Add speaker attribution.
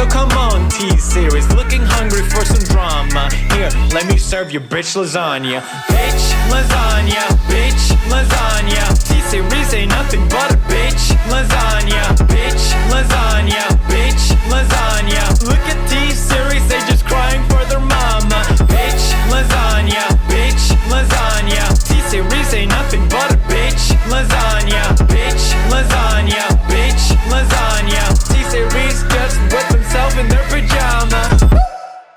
Speaker 1: So come on, T-Series, looking hungry for some drama. Here, let me serve you bitch lasagna. Bitch lasagna, bitch lasagna. T-Series ain't nothing but a bitch